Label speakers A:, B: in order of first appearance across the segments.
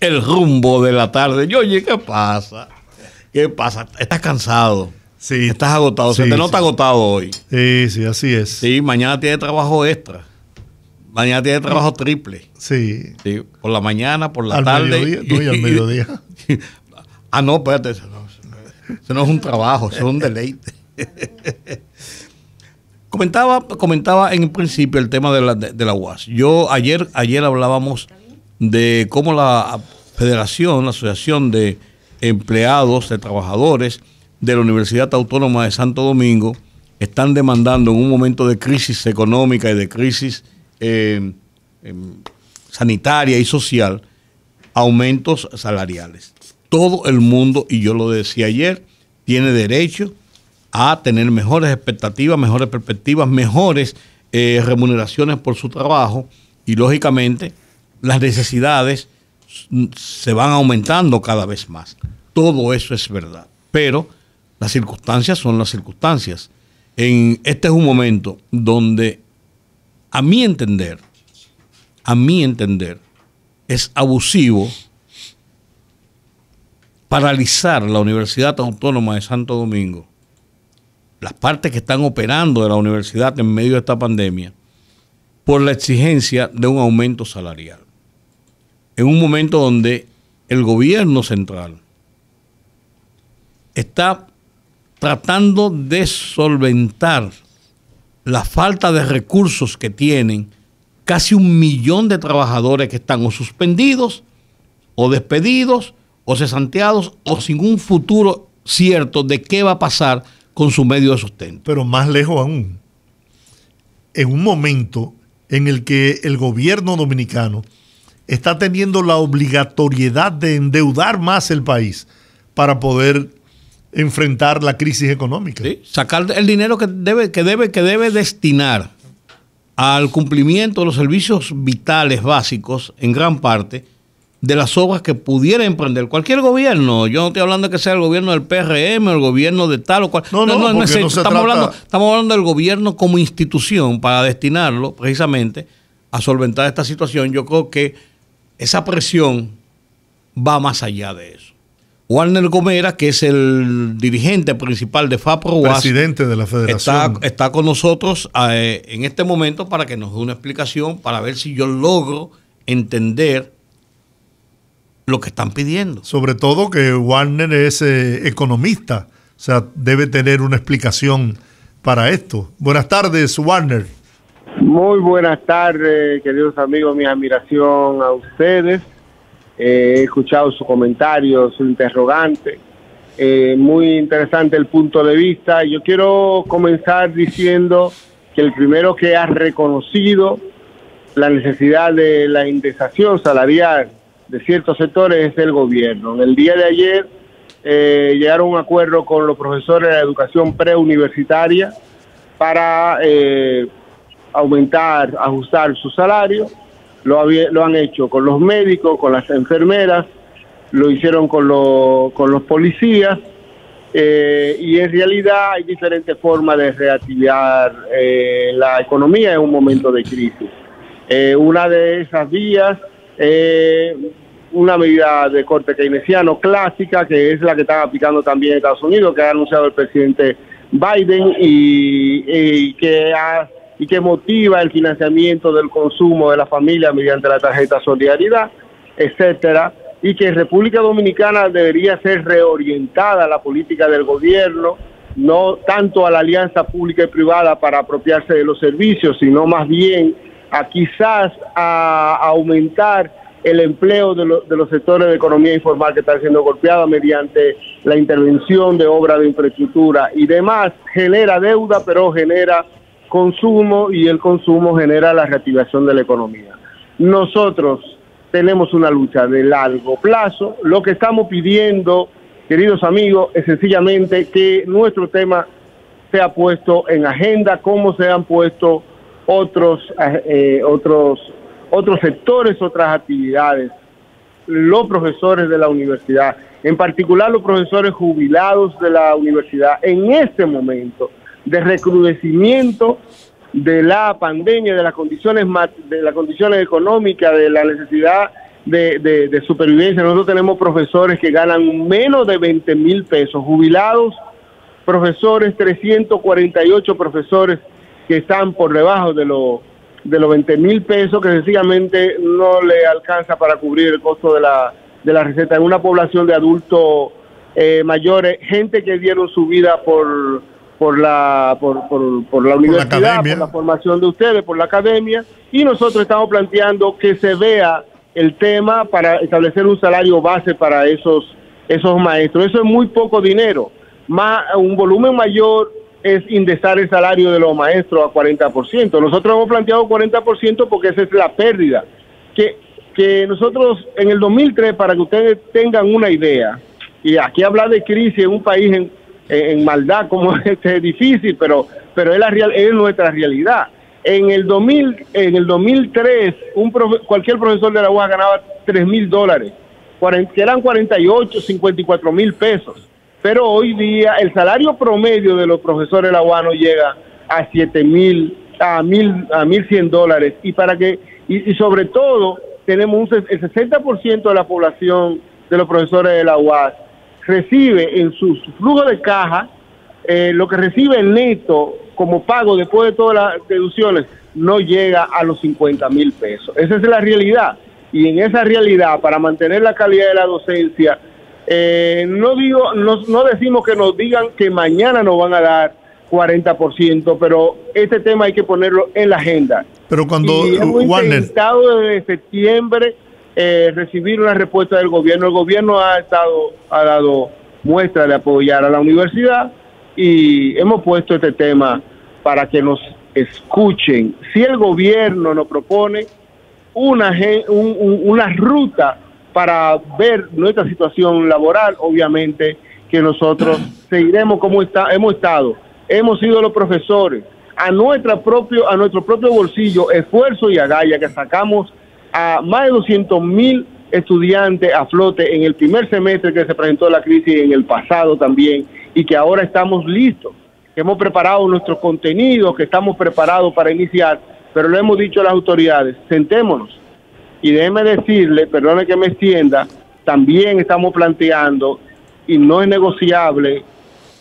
A: el rumbo de la tarde. Yo, oye, ¿qué pasa? ¿Qué pasa? Estás cansado.
B: Sí.
A: Estás agotado. Se
B: Sí,
A: te nota
B: sí.
A: agotado hoy.
B: Sí, sí, así es.
A: Sí, mañana tiene trabajo extra. Mañana tiene trabajo triple.
B: Sí.
A: Sí, por la mañana, por la
B: al
A: tarde.
B: mediodía. No, y al mediodía.
A: ah, no, espérate. Eso no, eso no- eso no es un trabajo, eso es un deleite. comentaba, comentaba en principio el tema de la, de, de la UAS. Yo ayer, ayer hablábamos de cómo la Federación, la Asociación de Empleados, de Trabajadores de la Universidad Autónoma de Santo Domingo están demandando en un momento de crisis económica y de crisis eh, em, sanitaria y social aumentos salariales. Todo el mundo, y yo lo decía ayer, tiene derecho a tener mejores expectativas, mejores perspectivas, mejores eh, remuneraciones por su trabajo y lógicamente las necesidades se van aumentando cada vez más. Todo eso es verdad, pero las circunstancias son las circunstancias. En, este es un momento donde, a mi entender, a mi entender, es abusivo paralizar la Universidad Autónoma de Santo Domingo, las partes que están operando de la universidad en medio de esta pandemia, por la exigencia de un aumento salarial. En un momento donde el gobierno central está tratando de solventar la falta de recursos que tienen casi un millón de trabajadores que están o suspendidos o despedidos o cesanteados o sin un futuro cierto de qué va a pasar con su medio de sustento.
B: Pero más lejos aún, en un momento en el que el gobierno dominicano está teniendo la obligatoriedad de endeudar más el país para poder enfrentar la crisis económica.
A: ¿sí? Sacar el dinero que debe, que debe, que debe destinar al cumplimiento de los servicios vitales básicos, en gran parte, de las obras que pudiera emprender cualquier gobierno. Yo no estoy hablando de que sea el gobierno del PRM o el gobierno de tal o cual.
B: No, no, porque
A: es
B: no
A: estamos,
B: trata-
A: hablando, estamos hablando del gobierno como institución para destinarlo precisamente a solventar esta situación. Yo creo que esa presión va más allá de eso. Warner Gomera, que es el dirigente principal de FAPRO
B: Presidente de la
A: está,
B: federación.
A: está con nosotros eh, en este momento para que nos dé una explicación, para ver si yo logro entender lo que están pidiendo.
B: Sobre todo que Warner es eh, economista, o sea, debe tener una explicación para esto. Buenas tardes, Warner.
C: Muy buenas tardes, queridos amigos, mi admiración a ustedes. Eh, he escuchado su comentario, su interrogante. Eh, muy interesante el punto de vista. Yo quiero comenzar diciendo que el primero que ha reconocido la necesidad de la indexación salarial de ciertos sectores es el gobierno. En el día de ayer eh, llegaron a un acuerdo con los profesores de la educación preuniversitaria para eh, aumentar, ajustar su salario. Lo, había- lo han hecho con los médicos, con las enfermeras, lo hicieron con, lo- con los policías. eh, y en realidad hay diferentes formas de reactivar eh, la economía en un momento de crisis. Eh, una de esas vías, eh, una medida de corte keynesiano clásica, que es la que están aplicando también Estados Unidos, que ha anunciado el presidente Biden y, y que ha- y que motiva el financiamiento del consumo de la familia mediante la tarjeta Solidaridad, etcétera, y que en República Dominicana debería ser reorientada la política del gobierno, no tanto a la alianza pública y privada para apropiarse de los servicios, sino más bien a quizás a, aumentar el empleo de, lo- de los sectores de economía informal que están siendo golpeados mediante la intervención de obras de infraestructura y demás, genera deuda, pero genera consumo y el consumo genera la reactivación de la economía. Nosotros tenemos una lucha de largo plazo. Lo que estamos pidiendo, queridos amigos, es sencillamente que nuestro tema sea puesto en agenda, como se han puesto otros, eh, otros, otros sectores, otras actividades. Los profesores de la universidad, en particular los profesores jubilados de la universidad, en este momento de recrudecimiento de la pandemia, de las condiciones de las condiciones económicas, de la necesidad de, de, supervivencia. Nosotros tenemos profesores que ganan menos de 20 mil pesos, jubilados, profesores, 348 profesores que están por debajo de, lo, de los 20 mil pesos, que sencillamente no le alcanza para cubrir el costo de la, de la receta. En una población de adultos eh, mayores, gente que dieron su vida por, por la, por, por, la universidad, por la formación de ustedes, por la academia, y nosotros estamos planteando que se vea el tema para establecer un salario base para esos, esos maestros. Eso es muy poco dinero. Más, un volumen mayor es indexar el salario de los maestros a 40%. Nosotros hemos planteado 40% porque esa es la pérdida. Que, que nosotros en el 2003, para que ustedes tengan una idea, y aquí hablar de crisis en un país en, en, maldad como este es difícil, pero, pero es, la real, es nuestra realidad. En el 2000, en el 2003, un cualquier profesor de la UAS ganaba 3 mil dólares, que eran 48, 54 mil pesos. Pero hoy día el salario promedio de los profesores de la UAS no llega a 7 mil, a mil, a 1100 dólares. Y para que, y, sobre todo, tenemos un, el 60% de la población de los profesores de la UAS recibe en su, flujo de caja eh, lo que recibe el neto como pago después de todas las deducciones no llega a los 50 mil pesos. Esa es la realidad. Y en esa realidad, para mantener la calidad de la docencia, eh, no digo, no, no decimos que nos digan que mañana nos van a dar 40%, pero este tema hay que ponerlo en la agenda.
B: Pero cuando
C: y hemos intentado desde septiembre eh, recibir una respuesta del gobierno, el gobierno ha estado ha dado muestra de apoyar a la universidad y hemos puesto este tema para que nos escuchen. Si el gobierno nos propone una, una ruta para ver nuestra situación laboral, obviamente que nosotros seguiremos como está, hemos estado. Hemos sido los profesores, a, nuestra propio, a nuestro propio bolsillo, esfuerzo y agalla que sacamos a más de 200 mil estudiantes a flote en el primer semestre que se presentó la crisis en el pasado también, y que ahora estamos listos que hemos preparado nuestro contenido, que estamos preparados para iniciar, pero le hemos dicho a las autoridades, sentémonos. Y déjeme decirle, perdone que me extienda, también estamos planteando, y no es negociable eh,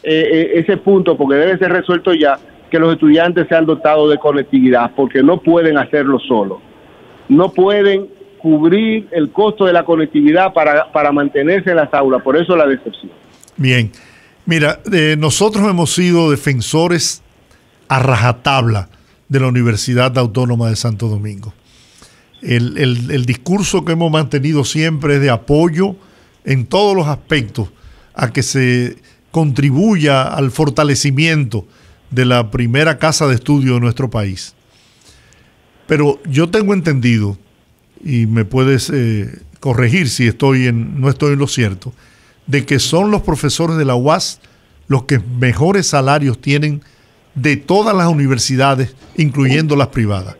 C: eh, ese punto, porque debe ser resuelto ya, que los estudiantes sean dotados de conectividad, porque no pueden hacerlo solo. No pueden cubrir el costo de la conectividad para, para mantenerse en las aulas, por eso la decepción.
B: Bien. Mira, eh, nosotros hemos sido defensores a rajatabla de la Universidad Autónoma de Santo Domingo. El, discurso que hemos mantenido siempre es de apoyo en todos los aspectos a que se contribuya al fortalecimiento de la primera casa de estudio de nuestro país. Pero yo tengo entendido, y me puedes eh, corregir si estoy en, no estoy en lo cierto, de que son los profesores de la UAS los que mejores salarios tienen de todas las universidades, incluyendo las privadas.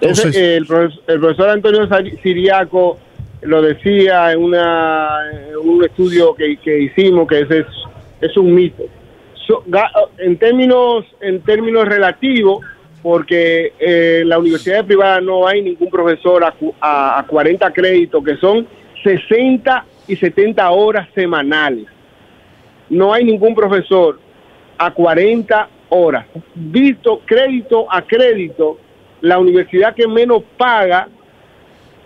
C: el, profesor, Antonio Siriaco lo decía en, una, un estudio que, hicimos que ese es, es un mito. en términos en términos relativos, porque en la universidad privada no hay ningún profesor a, a 40 créditos, que son 60 y 70 horas semanales. No hay ningún profesor a 40 horas. Visto crédito a crédito, la universidad que menos paga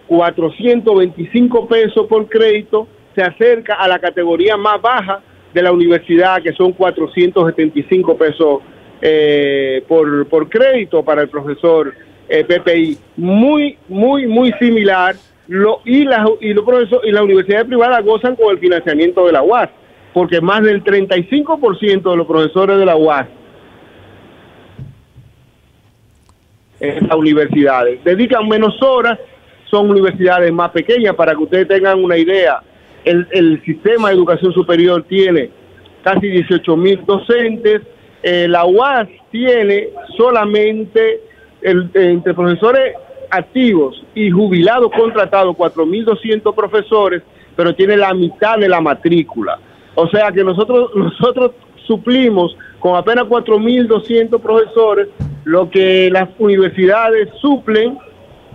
C: 425 pesos por crédito se acerca a la categoría más baja de la universidad, que son 475 pesos eh, por, por crédito para el profesor eh, PPI. Muy, muy, muy similar lo, y, la, y, los y la universidad privada gozan con el financiamiento de la UAS, porque más del 35% de los profesores de la UAS en las universidades dedican menos horas, son universidades más pequeñas, para que ustedes tengan una idea. El, el sistema de educación superior tiene casi 18 mil docentes, eh, la UAS tiene solamente el, entre profesores activos y jubilados contratados 4.200 profesores, pero tiene la mitad de la matrícula. O sea que nosotros, nosotros suplimos con apenas 4.200 profesores lo que las universidades suplen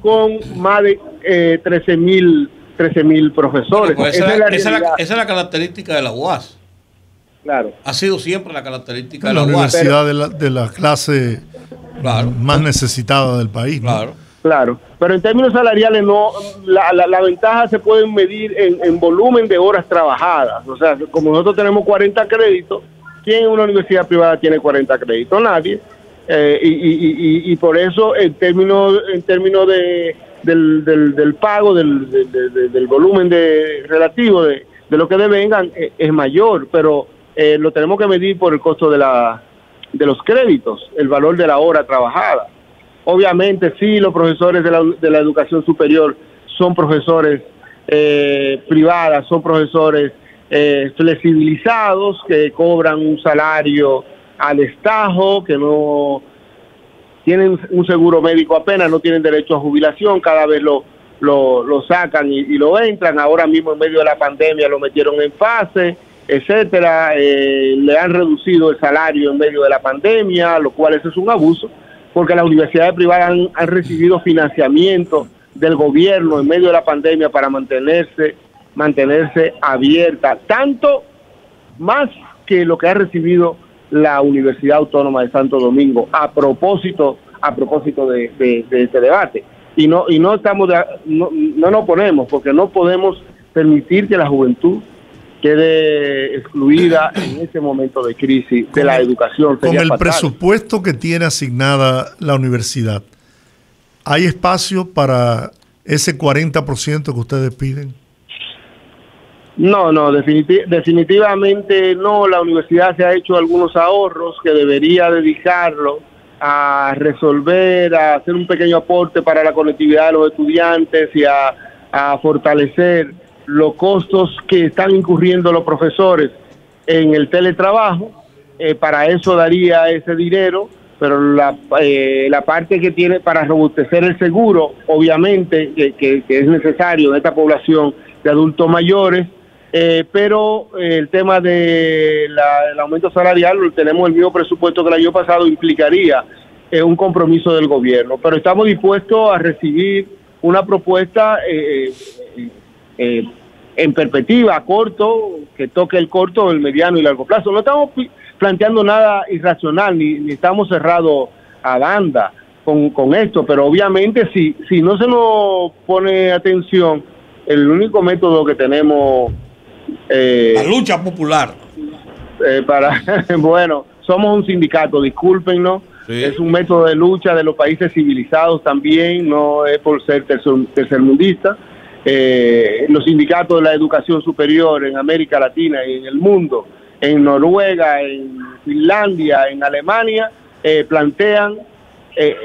C: con más de eh, 13 mil 13 mil profesores.
A: Esa, es la, característica de la UAS.
C: Claro.
A: Ha sido siempre la característica de
B: la,
A: la
B: universidad de, la, de la clase más necesitada del país.
C: Claro. Claro, pero en términos salariales no, la, la, ventaja se puede medir en, volumen de horas trabajadas. O sea, como nosotros tenemos 40 créditos, ¿quién en una universidad privada tiene 40 créditos? Nadie. Eh, y, y, y, por eso en términos en términos de, del, del, pago, del, del, volumen de relativo de, lo que devengan eh, es mayor, pero eh, lo tenemos que medir por el costo de, la, de los créditos, el valor de la hora trabajada. Obviamente sí, los profesores de la, de la educación superior son profesores eh, privadas, son profesores eh, flexibilizados que cobran un salario al estajo, que no tienen un seguro médico apenas, no tienen derecho a jubilación, cada vez lo, lo, sacan y, lo entran. Ahora mismo en medio de la pandemia lo metieron en fase, etcétera. Eh, le han reducido el salario en medio de la pandemia, lo cual eso es un abuso porque las universidades privadas han, recibido financiamiento del gobierno en medio de la pandemia para mantenerse mantenerse abierta, tanto más que lo que ha recibido la Universidad Autónoma de Santo Domingo a propósito a propósito de, este debate y no y no estamos no, no nos ponemos porque no podemos permitir que la juventud quede excluida en este momento de crisis de la educación.
B: Con el presupuesto que tiene asignada la universidad, ¿hay espacio para ese 40% que ustedes piden?
C: No, no, definitivamente no. La universidad se ha hecho algunos ahorros que debería dedicarlo a resolver, a hacer un pequeño aporte para la conectividad de los estudiantes y a, a fortalecer los costos que están incurriendo los profesores en el teletrabajo, eh, para eso daría ese dinero, pero la, eh, la parte que tiene para robustecer el seguro, obviamente que, es necesario en esta población de adultos mayores, eh, pero el tema del aumento salarial, tenemos el mismo presupuesto que el año pasado, implicaría un compromiso del gobierno, pero estamos dispuestos a recibir una propuesta eh, en perspectiva, a corto, que toque el corto, el mediano y largo plazo. No estamos planteando nada irracional, ni, estamos cerrados a banda con, con, esto, pero obviamente si, si no se nos pone atención, el único método que tenemos...
A: Eh, La lucha popular.
C: Eh, para, bueno, somos un sindicato, discúlpenos, es un método de lucha de los países civilizados también, no es por ser tercermundista eh, los sindicatos de la educación superior en América Latina y en el mundo, en Noruega, en Finlandia, en Alemania, eh, plantean eh,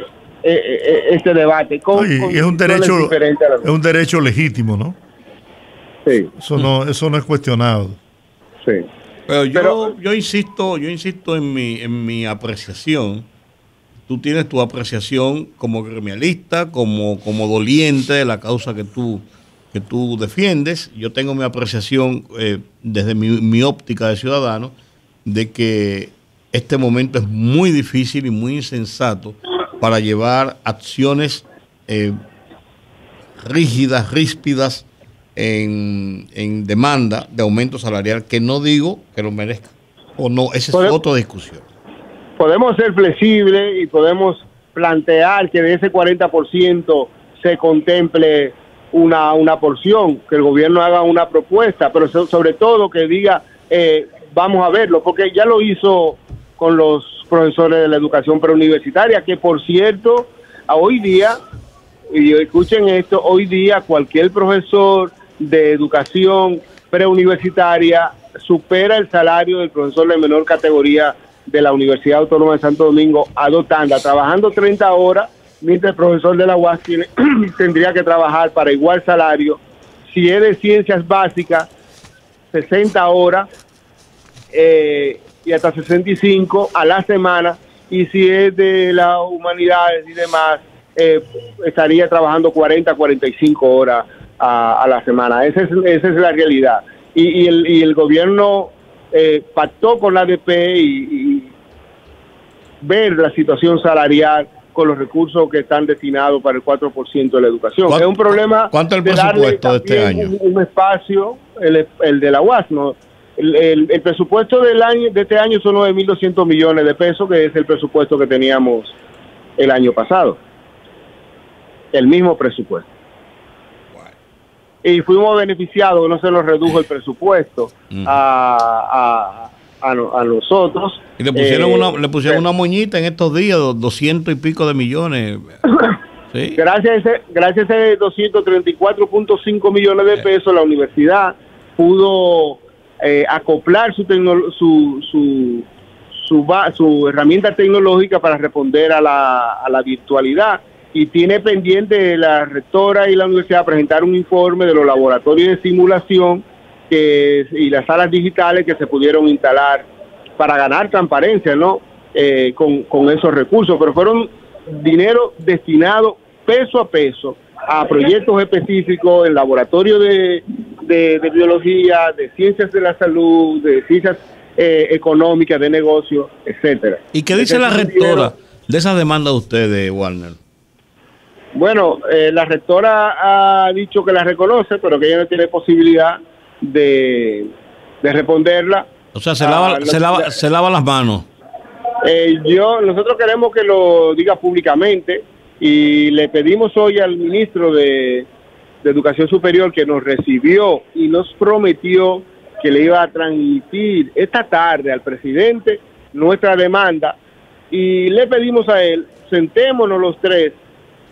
C: eh, este debate.
B: Con, es un derecho, es un derecho legítimo, ¿no?
C: Sí.
B: Eso no, eso no es cuestionado.
C: Sí.
A: Pero yo, yo insisto, yo insisto en mi, en mi apreciación. Tú tienes tu apreciación como gremialista, como, como doliente de la causa que tú que tú defiendes. Yo tengo mi apreciación eh, desde mi, óptica de ciudadano de que este momento es muy difícil y muy insensato para llevar acciones eh, rígidas, ríspidas en, demanda de aumento salarial, que no digo que lo merezca. O no, esa es otra discusión.
C: Podemos ser flexibles y podemos plantear que de ese 40% se contemple una, una porción, que el gobierno haga una propuesta, pero sobre todo que diga, eh, vamos a verlo, porque ya lo hizo con los profesores de la educación preuniversitaria, que por cierto, a hoy día, y escuchen esto, hoy día cualquier profesor de educación preuniversitaria supera el salario del profesor de menor categoría de la Universidad Autónoma de Santo Domingo a trabajando 30 horas mientras el profesor de la UAS tendría que trabajar para igual salario. Si es de ciencias básicas, 60 horas eh, y hasta 65 a la semana. Y si es de las humanidades y demás, eh, estaría trabajando 40, 45 horas a, la semana. Esa es, esa es la realidad. Y, el, gobierno eh, pactó con la ADP y ver la situación salarial con los recursos que están destinados para el 4% de la educación. Es un problema
A: ¿Cuánto el presupuesto de este año?
C: Un, espacio, el, el, de la UAS, ¿no? El, el, presupuesto del año de este año son 9.200 millones de pesos, que es el presupuesto que teníamos el año pasado. El mismo presupuesto. Y fuimos beneficiados, no se nos redujo el presupuesto a, a, a, nosotros.
A: Y le pusieron, una, le pusieron una moñita en estos días, 200 y pico de millones.
C: Gracias a ese, gracias a ese 234.5 millones de pesos, la universidad pudo eh, acoplar su, su, su, su, su, herramienta tecnológica para responder a la, a la virtualidad y tiene pendiente la rectora y la universidad presentar un informe de los laboratorios de simulación que, y las salas digitales que se pudieron instalar para ganar transparencia ¿no? Eh, con, con esos recursos, pero fueron dinero destinado peso a peso a proyectos específicos en laboratorio de, de, biología, de ciencias de la salud, de ciencias eh, económicas, de negocios, etcétera.
A: ¿Y qué dice la rectora de esa demanda de ustedes, Warner?
C: Bueno, eh, la rectora ha dicho que la reconoce, pero que ella no tiene posibilidad de, de responderla.
A: O sea, se lava, se, lava, se lava las manos.
C: Eh, yo, nosotros queremos que lo diga públicamente y le pedimos hoy al ministro de, Educación Superior que nos recibió y nos prometió que le iba a transmitir esta tarde al presidente nuestra demanda y le pedimos a él, sentémonos los tres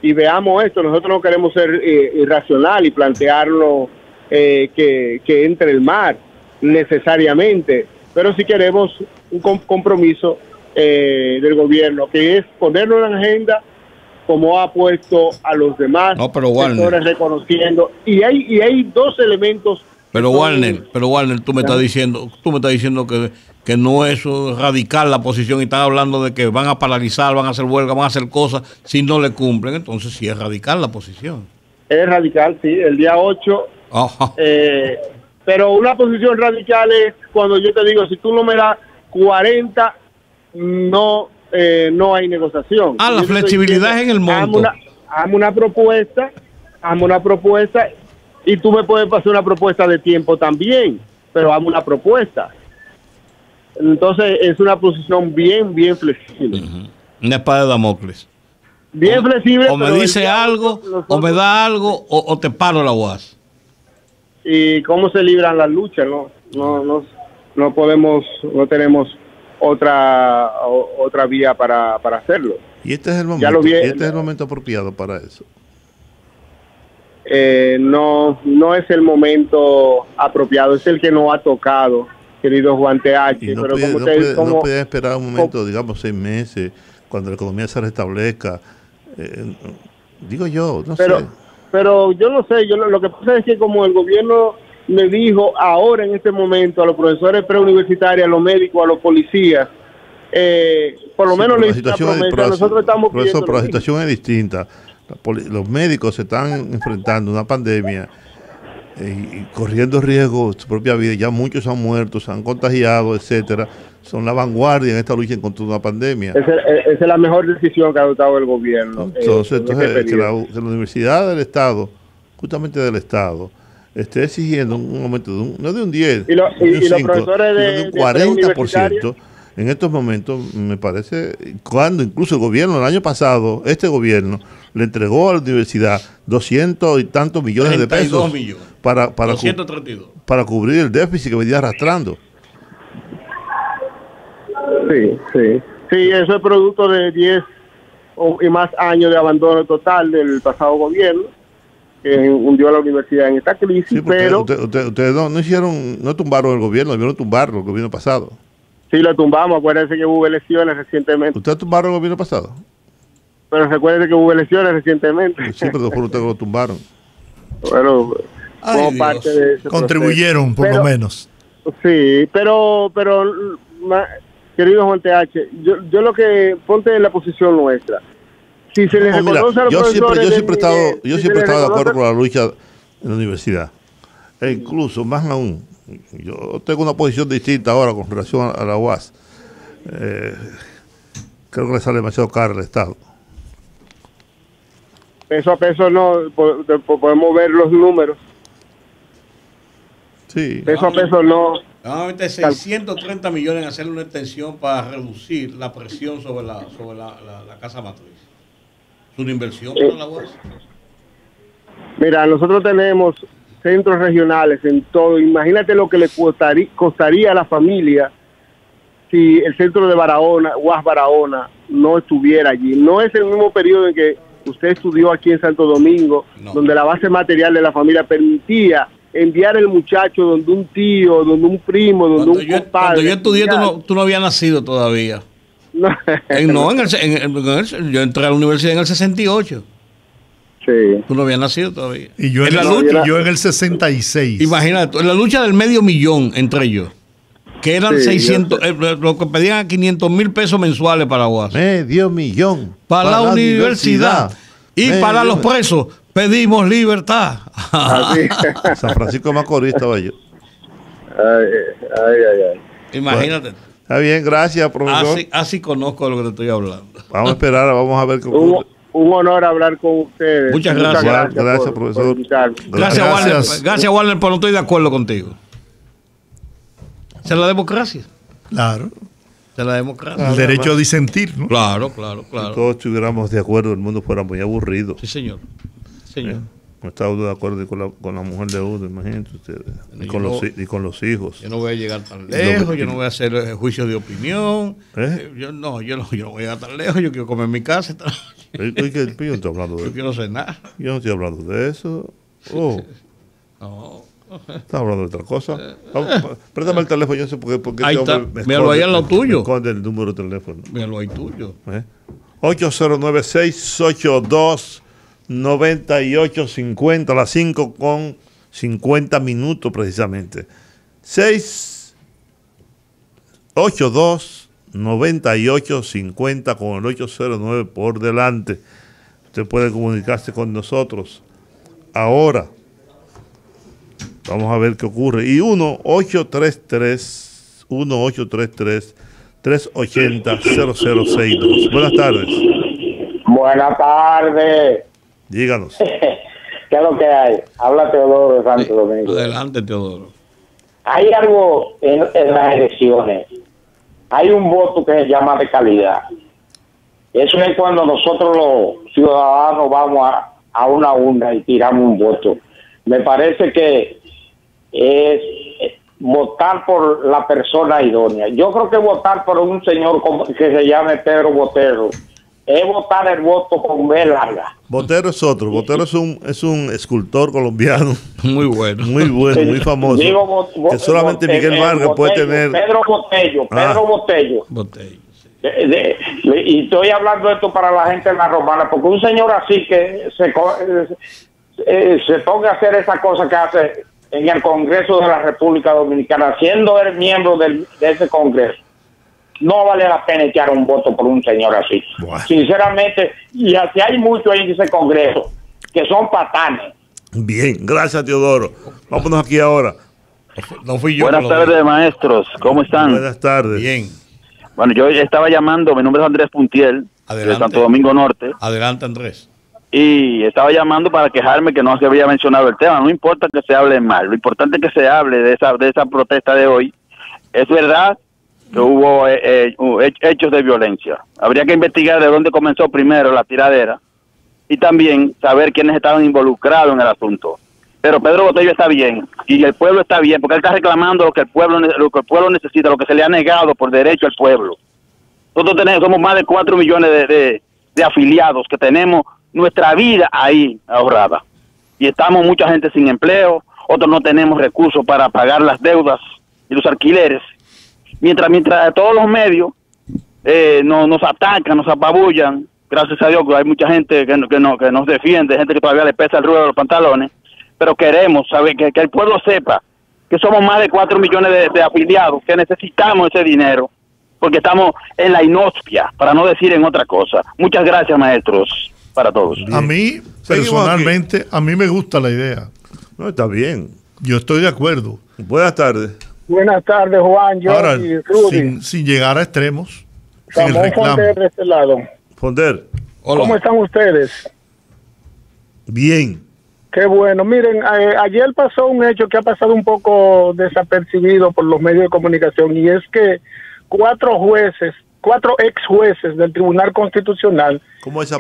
C: y veamos esto, nosotros no queremos ser eh, irracional y plantearlo eh, que, que, entre el mar necesariamente, pero sí queremos un compromiso eh, del gobierno, que es ponerlo en la agenda como ha puesto a los demás
A: no, pero
C: reconociendo. Y hay y hay dos elementos
A: pero Warner pero Warner tú me estás diciendo tú me estás diciendo que, que no es radical la posición y están hablando de que van a paralizar van a hacer huelga van a hacer cosas si no le cumplen. Entonces sí es radical la posición.
C: Es radical sí. El día 8 eh, pero una posición radical es cuando yo te digo si tú no me das 40 no eh, no hay negociación.
A: Ah, la flexibilidad en el monto.
C: Hazme una, propuesta, hazme una propuesta y tú me puedes pasar una propuesta de tiempo también, pero hazme una propuesta. Entonces es una posición bien, bien flexible.
A: Una espada de Damocles.
C: Bien flexible.
A: O me dice algo, o me da algo, o, te paro la UAS.
C: ¿Y cómo se libran las luchas? No, no, no, no podemos, no tenemos otra otra vía para, para hacerlo.
D: Y este es el momento, este es el momento apropiado para eso.
C: Eh, no, no es el momento apropiado, es el que no ha tocado, querido Juan TH.
D: No pero puede, como puede, esperar un momento, digamos seis meses, cuando la economía se restablezca. Eh, digo yo, no
C: pero,
D: sé.
C: Pero yo no sé, yo lo que pasa es que como el gobierno me dijo ahora en este momento a los profesores preuniversitarios, a los médicos, a los policías, eh, por lo menos
D: la situación nosotros estamos pero la situación es distinta. Los médicos se están enfrentando a una pandemia eh, y corriendo riesgo su propia vida. Ya muchos han muerto, se han contagiado, etcétera. Son la vanguardia en esta lucha contra una pandemia.
C: Esa, es la mejor decisión que ha adoptado el gobierno.
D: Entonces, eh, entonces este la, la Universidad del Estado, justamente del Estado, esté exigiendo un aumento de un, no de un 10,
C: y, los profesores de,
D: un 40%, en estos momentos me parece, cuando incluso el gobierno, el año pasado, este gobierno le entregó a la universidad 200 y tantos millones de pesos para, para, para cubrir el déficit que venía arrastrando.
C: Sí, sí. Sí, eso es producto de 10 y más años de abandono total del pasado gobierno que hundió a la universidad en esta crisis, pero...
D: Ustedes no, hicieron, no tumbaron el gobierno, debieron tumbarlo el gobierno pasado.
C: Sí, lo tumbamos, acuérdense que hubo elecciones recientemente.
D: ¿Ustedes tumbaron el gobierno pasado?
C: Pero recuerden que hubo elecciones recientemente.
D: Sí, pero ustedes lo tumbaron.
C: Bueno, como parte de
B: Contribuyeron, por lo menos.
C: Sí, pero, pero querido Juan TH, yo, yo lo que ponte en la posición nuestra si se les reconoce a los
D: yo siempre, yo siempre he estado, yo siempre he estado de acuerdo con la lucha en la universidad. E incluso, más aún, yo tengo una posición distinta ahora con relación a la UAS. Eh, creo que le sale demasiado caro al Estado.
C: Peso a peso no, podemos ver los números.
A: Sí.
C: Peso a peso no.
A: A 630 millones en hacer una extensión para reducir la presión sobre la, sobre la, la, casa matriz. ¿Es una inversión para la?
C: Mira, nosotros tenemos centros regionales en todo. Imagínate lo que le costaría, costaría a la familia si el centro de Barahona, UAS Barahona, no estuviera allí. No es el mismo periodo en que usted estudió aquí en Santo Domingo, donde la base material de la familia permitía enviar el muchacho donde un tío, donde un primo, donde un
A: yo,
C: compadre.
A: Cuando yo estudié, tú no, tú no habías nacido todavía. No, en, no en, el, yo entré a la universidad en el 68. Sí. Tú no habías nacido todavía.
B: Y yo en, la lucha, yo en el 66.
A: Imagínate, en la lucha del medio millón entre ellos. Que eran 600, eh, lo que pedían 500 mil pesos mensuales para UAS.
D: Medio millón.
A: Para, la, universidad. Y para los presos, pedimos libertad.
D: San Francisco de Macorís estaba yo.
C: Ay, ay, ay.
A: Imagínate.
D: está bien, gracias, profesor.
A: Así, conozco de lo que te estoy hablando.
D: Vamos a esperar, vamos a ver qué
C: ocurre. Un, honor hablar con ustedes.
A: Muchas gracias.
D: gracias, profesor.
A: gracias, Warner. Gracias, Warner, pero no estoy de acuerdo contigo. Esa es la democracia.
B: Claro.
A: De la democracia.
B: El derecho a disentir, ¿no?
A: Claro, claro, claro.
D: Si todos estuviéramos de acuerdo, el mundo fuera muy aburrido.
A: Sí, señor. Señor.
D: No está de acuerdo con la, con la mujer de uno, imagínense ustedes. Y con, los, y con los hijos.
A: Yo no voy a llegar tan lejos, yo no voy a hacer eh, juicio de opinión. ¿Eh? Yo, no, yo no, yo no voy a llegar tan lejos, yo quiero comer en mi casa.
D: yo no estoy hablando de
A: eso. Yo quiero cenar.
D: Yo no estoy hablando de eso. Oh. No. Estás hablando de otra cosa. préstame el teléfono, yo sé por qué. Porque
A: ahí está. Míralo ahí al lado tuyo.
D: Esconde el número de teléfono.
A: Míralo ahí tuyo. ¿Eh?
D: 809-682-9850, a las 5 con 50 minutos precisamente. 682 9850 con el 809 por delante. Usted puede comunicarse con nosotros ahora Vamos a ver qué ocurre. Y 1-833, 1-833-380-0062. Buenas tardes.
C: Buenas tardes.
D: Díganos.
C: ¿Qué es lo que hay? Habla Teodoro de Santo Domingo.
A: Adelante, Teodoro.
C: Hay algo en, las elecciones. Hay un voto que se llama de calidad. Eso es cuando nosotros los ciudadanos vamos a, a una urna y tiramos un voto. Me parece que es eh, votar por la persona idónea. Yo creo que votar por un señor que se llame Pedro Botero es votar el voto con B larga.
D: Botero es otro. Botero es un, es un escultor colombiano.
A: Muy bueno.
D: Muy bueno, muy famoso. que solamente Miguel Vargas puede tener.
C: Pedro Botello, ah. Pedro Botello.
A: Botello.
C: y estoy hablando esto para la gente en la romana, porque un señor así que se, eh, se ponga a hacer esa cosa que hace en el Congreso de la República Dominicana, siendo el miembro de ese Congreso, no vale la pena echar un voto por un señor así. Sinceramente, y así hay muchos en ese Congreso que son patanes.
D: Bien, gracias Teodoro. Vámonos aquí ahora.
E: Buenas tardes, maestros. ¿Cómo están?
D: Buenas tardes.
A: Bien.
E: Bueno, yo estaba llamando, mi nombre es Andrés Puntiel, de Santo Domingo Norte.
A: Adelante, Andrés
E: y estaba llamando para quejarme que no se había mencionado el tema. No importa que se hable mal, lo importante es que se hable de esa, de esa protesta de hoy. Es verdad que hubo eh, eh, hechos de violencia. Habría que investigar de dónde comenzó primero la tiradera y también saber quiénes estaban involucrados en el asunto. Pero Pedro Botello está bien y el pueblo está bien porque él está reclamando lo que el pueblo lo que el pueblo necesita, lo que se le ha negado por derecho al pueblo. Nosotros tenemos somos más de cuatro millones de, de afiliados que tenemos nuestra vida ahí ahorrada. Y estamos mucha gente sin empleo, otros no tenemos recursos para pagar las deudas y los alquileres. Mientras, mientras todos los medios eh, no, nos atacan, nos apabullan, gracias a Dios que hay mucha gente que, que, no, que nos defiende, gente que todavía le pesa el ruido de los pantalones, pero queremos saber que, el pueblo sepa que somos más de cuatro millones de, de afiliados, que necesitamos ese dinero, porque estamos en la inospia, para no decir en otra cosa. Muchas gracias, maestros para todos.
B: A mí, personalmente, a mí me gusta la idea.
D: No, está bien.
B: Yo estoy de acuerdo.
D: Buenas tardes.
C: Buenas tardes, Juan. Yo
B: Ahora, sin, sin, llegar a extremos.
C: Ramón Fonder de este lado.
D: Fonder.
C: ¿Cómo están ustedes?
D: Bien.
F: Qué bueno. Miren, eh, ayer pasó un hecho que ha pasado un poco desapercibido por los medios de comunicación y es que cuatro jueces, cuatro ex jueces del Tribunal Constitucional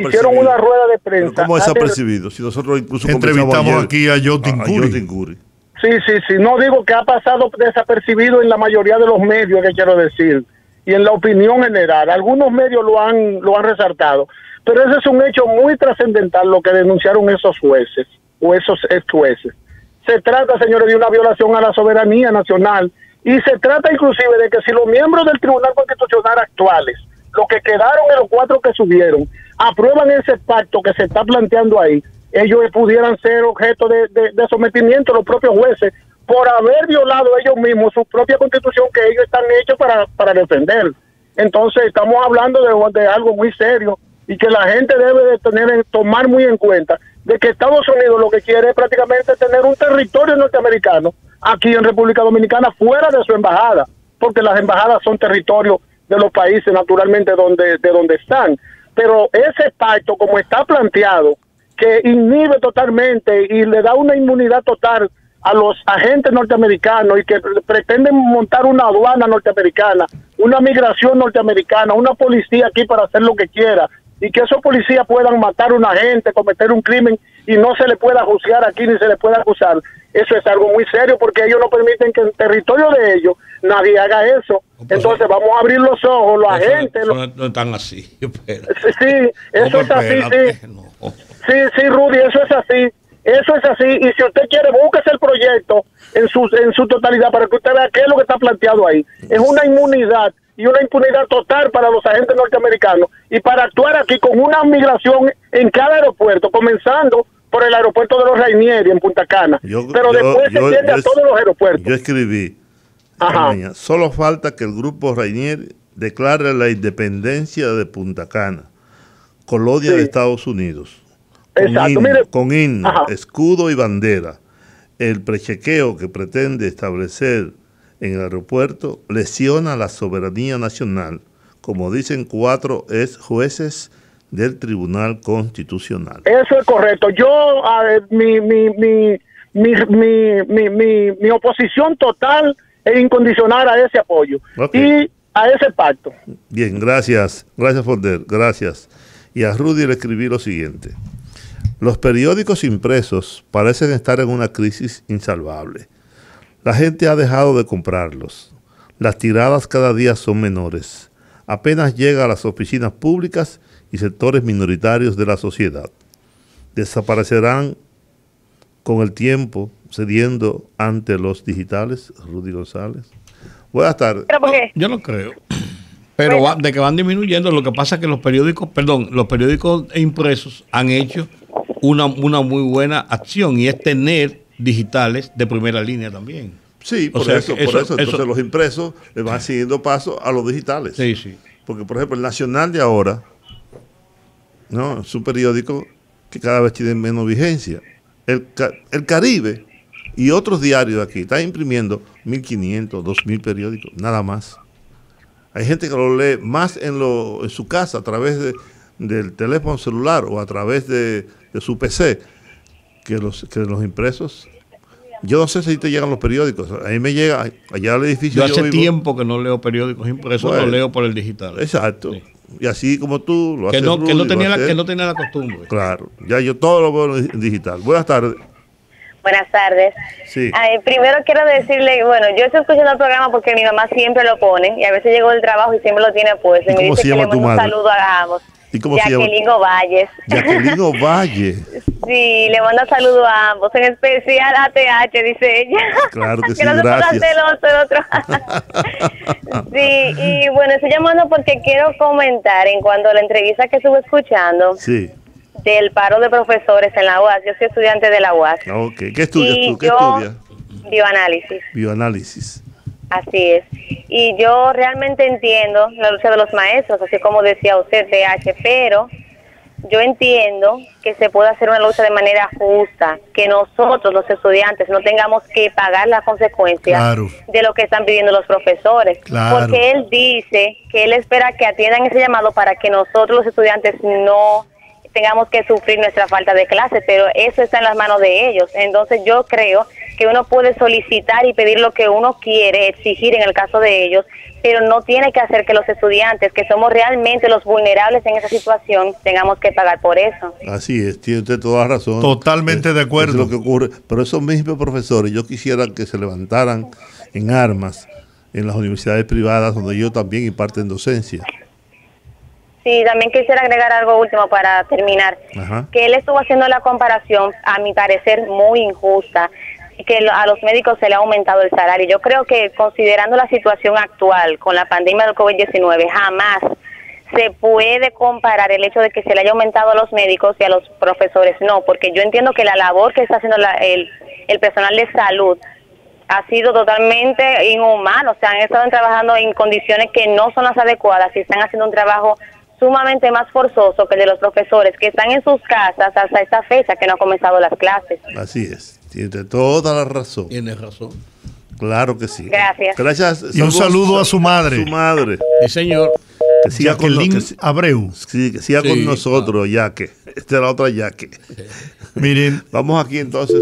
F: hicieron una rueda de prensa.
D: ¿Cómo desapercibido? Si nosotros incluso
B: entrevistamos aquí a Jotin
F: Curi. Sí, sí, sí. No digo que ha pasado desapercibido en la mayoría de los medios, que quiero decir, y en la opinión general. Algunos medios lo han, lo han resaltado. Pero ese es un hecho muy trascendental lo que denunciaron esos jueces o esos ex jueces. Se trata, señores, de una violación a la soberanía nacional y se trata inclusive de que si los miembros del Tribunal Constitucional actuales, los que quedaron en los cuatro que subieron, aprueban ese pacto que se está planteando ahí, ellos pudieran ser objeto de, sometimiento los propios jueces por haber violado ellos mismos su propia constitución que ellos están hechos para, para defender. Entonces estamos hablando de, de algo muy serio y que la gente debe de tener tomar muy en cuenta de que Estados Unidos lo que quiere es prácticamente tener un territorio norteamericano aquí en República Dominicana fuera de su embajada, porque las embajadas son territorios de los países naturalmente donde de donde están, pero ese pacto como está planteado que inhibe totalmente y le da una inmunidad total a los agentes norteamericanos y que pretenden montar una aduana norteamericana, una migración norteamericana, una policía aquí para hacer lo que quiera, y que esos policías puedan matar a un agente, cometer un crimen y no se le pueda juzgar aquí ni se le pueda acusar, eso es algo muy serio porque ellos no permiten que en territorio de ellos nadie haga eso. Entonces vamos a abrir los ojos, los agentes.
A: No, están así.
F: Sí, eso es así, sí. Sí, sí, Rudy, eso es así. Eso es así. Y si usted quiere, búsquese el proyecto en su, en su totalidad para que usted vea qué es lo que está planteado ahí. Es una inmunidad y una impunidad total para los agentes norteamericanos y para actuar aquí con una migración en cada aeropuerto, comenzando por el aeropuerto de los Rainieri en Punta Cana. pero después se extiende a todos los aeropuertos.
D: Yo escribí, Ajá. solo falta que el grupo Rainieri declare la independencia de Punta Cana, colonia de Estados Unidos. Con himno, escudo y bandera. El prechequeo que pretende establecer en el aeropuerto lesiona la soberanía nacional, como dicen cuatro ex jueces del Tribunal Constitucional.
F: Eso es correcto. Yo, mi, mi, mi, mi, mi, oposición total e incondicional a ese apoyo y a ese pacto.
D: Bien, gracias. Gracias, Fonder. Gracias. Y a Rudy le escribí lo siguiente. Los periódicos impresos parecen estar en una crisis insalvable. La gente ha dejado de comprarlos. Las tiradas cada día son menores. Apenas llega a las oficinas públicas y sectores minoritarios de la sociedad. Desaparecerán con el tiempo cediendo ante los digitales, Rudy González. Buenas tardes.
A: yo no creo. Pero de que van disminuyendo, lo que pasa es que los periódicos, perdón, los periódicos impresos han hecho una, una muy buena acción y es tener digitales de primera línea también.
D: Sí, por, eso, por eso, Entonces los impresos le van siguiendo paso a los digitales.
A: Sí, sí.
D: Porque, por ejemplo, el Nacional de ahora, ¿no? Es un periódico que cada vez tiene menos vigencia. El, el Caribe y otros diarios de aquí están imprimiendo 1.500, 2.000 periódicos, nada más. Hay gente que lo lee más en, lo, en su casa a través de, del teléfono celular o a través de, de su PC que los, que los impresos. Yo no sé si te llegan los periódicos. A mí me llega allá al edificio.
A: Yo hace tiempo que no leo periódicos impresos, lo leo por el digital.
D: Exacto. Y así como tú
A: lo que haces. No, que, no tenía la, que no tenía la costumbre.
D: Claro. Ya yo todo lo veo en digital. Buenas tardes.
G: Buenas tardes.
D: Sí.
G: primero quiero decirle, bueno, yo estoy escuchando el programa porque mi mamá siempre lo pone y a veces llego del trabajo y siempre lo tiene puesto. Y, me dice que le mando un saludo a ambos.
D: ¿Y cómo
G: Jacqueline Valles.
D: Jacqueline Valle.
G: sí, le mando saludo a ambos, en especial a TH, dice ella.
D: Claro que, sí, no gracias.
G: otro. sí, y bueno, estoy llamando porque quiero comentar en cuanto a la entrevista que estuve escuchando.
D: Sí.
G: Del paro de profesores en la UAS. Yo soy estudiante de la UAS.
D: Ok, ¿qué estudias tú? ¿Qué estudias?
G: Bioanálisis.
D: Bioanálisis.
G: Así es. Y yo realmente entiendo la lucha de los maestros, así como decía usted, DH, pero yo entiendo que se puede hacer una lucha de manera justa, que nosotros los estudiantes no tengamos que pagar las consecuencias de lo que están pidiendo los profesores. Porque él dice que él espera que atiendan ese llamado para que nosotros los estudiantes no tengamos que sufrir nuestra falta de clases, pero eso está en las manos de ellos. Entonces yo creo que uno puede solicitar y pedir lo que uno quiere, exigir en el caso de ellos, pero no tiene que hacer que los estudiantes, que somos realmente los vulnerables en esa situación, tengamos que pagar por eso.
D: Así es, tiene usted toda razón.
B: Totalmente de acuerdo.
D: Es lo que ocurre. Pero esos mismos profesores, yo quisiera que se levantaran en armas en las universidades privadas donde ellos también imparten docencia.
G: Sí, también quisiera agregar algo último para terminar. Que él estuvo haciendo la comparación, a mi parecer, muy injusta que a los médicos se le ha aumentado el salario. Yo creo que considerando la situación actual con la pandemia del COVID-19, jamás se puede comparar el hecho de que se le haya aumentado a los médicos y a los profesores. No, porque yo entiendo que la labor que está haciendo el, el personal de salud ha sido totalmente inhumano. O sea, han estado trabajando en condiciones que no son las adecuadas y están haciendo un trabajo sumamente más forzoso que el de los profesores que están en sus casas hasta esta fecha que no han comenzado las clases.
D: Así es. Tiene toda la razón.
A: Tiene razón.
D: Claro que sí.
G: Gracias.
D: Gracias.
B: Y un saludo a su madre.
D: su madre.
A: Sí, señor.
D: Que siga con,
B: que, Abreu.
D: Sí, que siga con nosotros, ya que Esta es la otra Yaque.
B: Miren.
D: Vamos aquí entonces.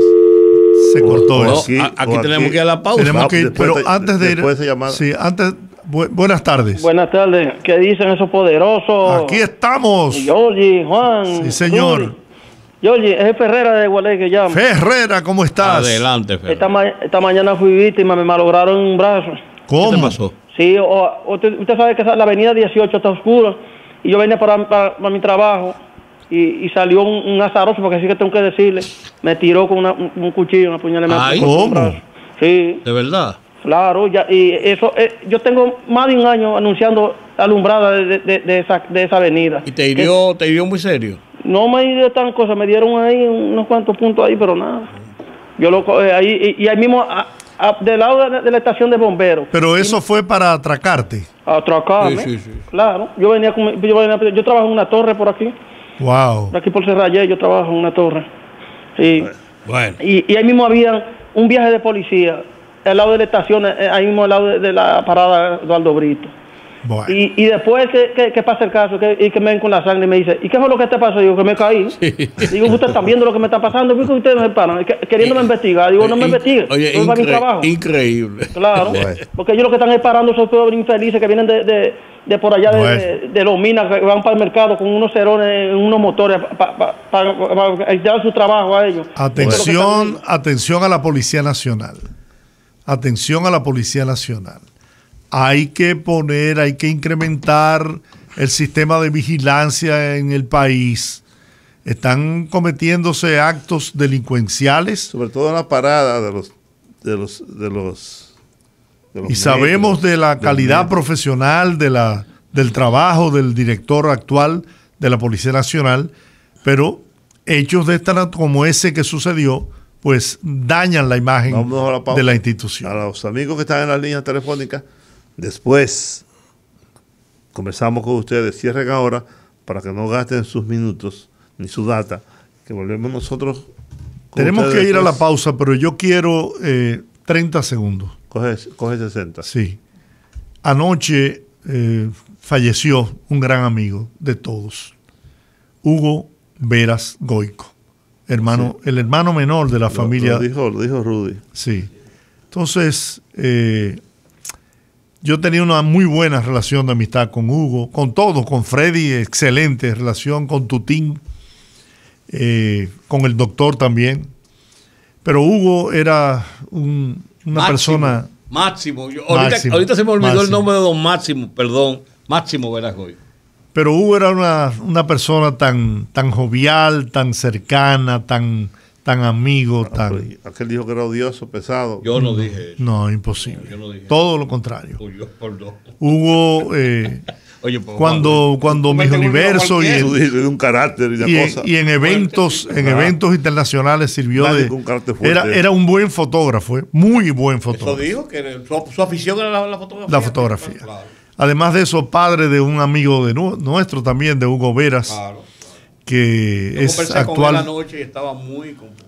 B: Se cortó
A: aquí, aquí, tenemos que ir a la pausa.
B: Tenemos que ir, pero antes de ir. Sí, antes. Buenas tardes.
H: Buenas tardes. ¿Qué dicen esos poderosos?
B: Aquí estamos.
H: Georgie, Juan.
B: Sí, señor.
H: Oye, es Ferrera de Gualey que llama.
B: Ferrera, ¿cómo estás?
A: Adelante,
H: Ferrera. Esta, esta, mañana fui víctima, me malograron un brazo.
B: ¿Cómo?
A: ¿Qué te pasó?
H: Sí, usted, sabe que la avenida 18 está oscura y yo venía para, para, mi trabajo y, salió un, azaroso, porque así que tengo que decirle, me tiró con un, cuchillo, una puñalada.
B: Ay, ¿cómo?
H: Sí.
A: ¿De verdad?
H: Claro, ya, y eso, eh, yo tengo más de un año anunciando alumbrada de, de, de, esa, de esa avenida.
A: ¿Y te hirió, te hirió muy serio?
H: No me hirió tan cosa, me dieron ahí unos cuantos puntos ahí, pero nada. Yo lo eh, ahí, y, ahí mismo, del lado de, la estación de bomberos.
B: Pero eso fue para atracarte.
H: Atracarme. Sí, sí, sí. Claro, yo venía, con, yo, yo trabajo en una torre por aquí.
B: Wow.
H: Por aquí por Serrayé yo trabajo en una torre. Y,
A: bueno.
H: y, y ahí mismo había un viaje de policía al lado de la estación, eh, ahí mismo al lado de, la parada Eduardo Brito. Y, y, después que, pasa el caso que, y que me ven con la sangre y me dice, ¿y qué fue lo que te pasó? Digo, que me caí. Digo, ustedes están viendo lo que me está pasando, ¿por qué ustedes me paran? Queriéndome investigar. Digo, no me investiguen.
A: Oye, mi trabajo. increíble.
H: Claro, porque ellos lo que están parando son todos infelices que vienen de, de, por allá de, de, los minas, que van para el mercado con unos cerones, unos motores para pa, su trabajo a ellos.
B: Atención, atención a la Policía Nacional atención a la Policía Nacional. Hay que poner, hay que incrementar el sistema de vigilancia en el país. Están cometiéndose actos delincuenciales.
D: Sobre todo en la parada de los de los de los,
B: y sabemos de la calidad profesional de la del trabajo del director actual de la Policía Nacional, pero hechos de esta como ese que sucedió pues dañan la imagen de la institución.
D: A los amigos que están en las líneas telefónicas, después conversamos con ustedes, cierren ahora para que no gasten sus minutos ni su data, que volvemos nosotros.
B: Tenemos que ir a la pausa, pero yo quiero 30 eh, segundos.
D: Coge, coge 60.
B: Sí. Anoche eh, falleció un gran amigo de todos, Hugo Veras Goico hermano, el hermano menor de la familia.
D: Lo dijo, lo dijo Rudy.
B: Sí. Entonces, eh, yo tenía una muy buena relación de amistad con Hugo, con todos, con Freddy, excelente relación, con Tutín, eh, con el doctor también. Pero Hugo era una persona...
A: Máximo. ahorita, se me olvidó el nombre de don Máximo, perdón. Máximo Veragoy.
B: Pero Hugo era una, persona tan, tan jovial, tan cercana, tan, tan amigo, ah, tan...
D: Aquel dijo que era odioso, pesado.
A: Yo no dije eso.
B: No, imposible. Todo lo contrario. Hugo, eh, pues, cuando, cuando mis universos y,
D: un carácter
B: y, en eventos, en eventos internacionales sirvió de... era, era un buen fotógrafo, eh, muy buen fotógrafo.
A: Eso dijo que su, afición era la, fotografía.
B: La fotografía. Además de eso, padre de un amigo de nuestro también, de Hugo Veras, que es actual,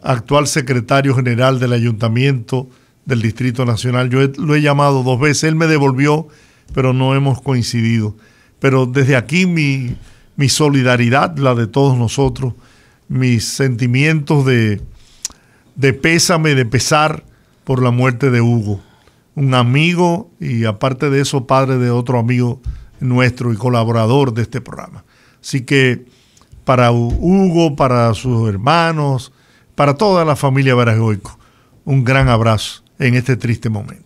B: actual secretario general del ayuntamiento del Distrito Nacional. Yo lo he llamado dos veces, él me devolvió, pero no hemos coincidido. Pero desde aquí mi, mi solidaridad, la de todos nosotros, mis sentimientos de, de pésame, de pesar por la muerte de Hugo, un amigo y aparte de eso, padre de otro amigo nuestro y colaborador de este programa. Así que para Hugo, para sus hermanos, para toda la familia Verajoico, un gran abrazo en este triste momento.